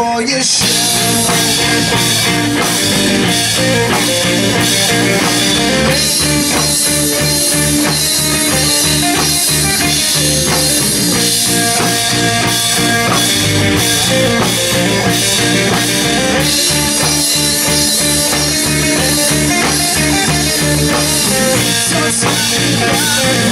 我也想要自